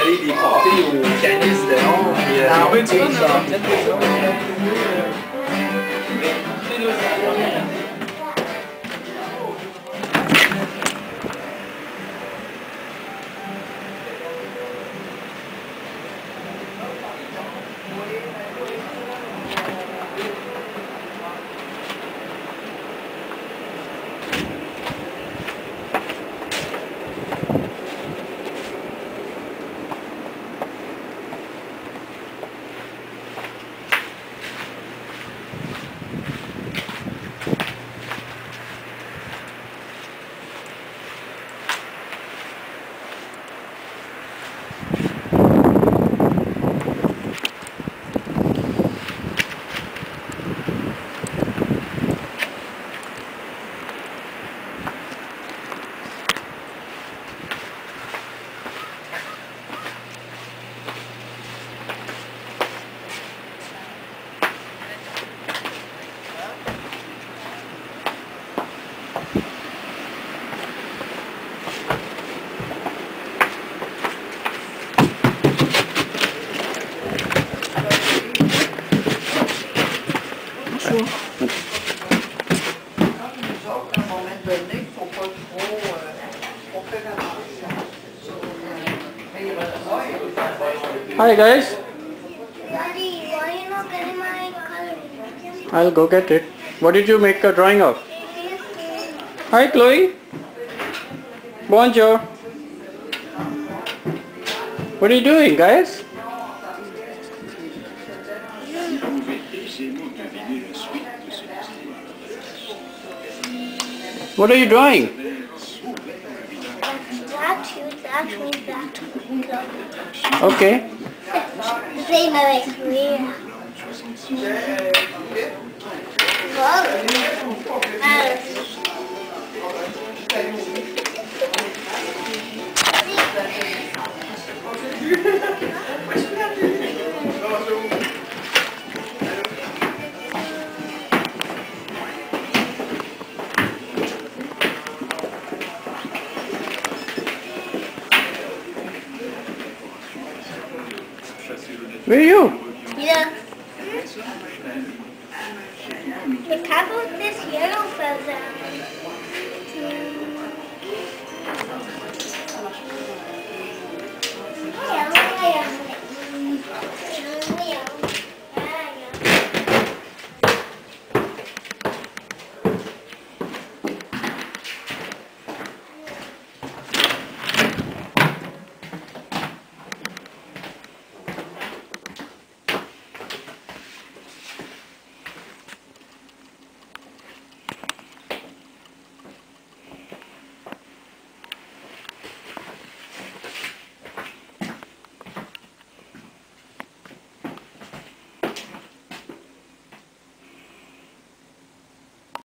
allez les porter au canis de Londres. Euh, ah, oui, Hi guys, Daddy, why are you not getting my coloring? I'll go get it. What did you make a drawing of? Hi Chloe. Bonjour. What are you doing guys? What are you drawing? Okay. Say my career. Where are you? Yeah. Look, how about this yellow feather?